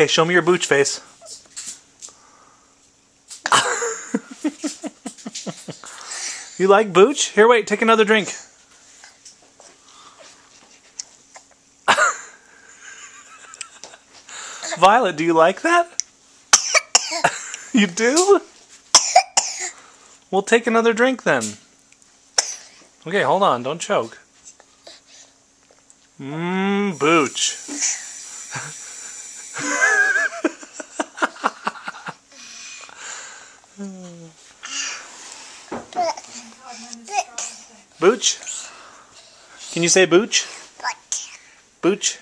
Okay, show me your booch face. you like booch? Here, wait, take another drink. Violet, do you like that? you do? We'll take another drink then. Okay, hold on, don't choke. Mmm, booch. Booch? Can you say booch? Booch?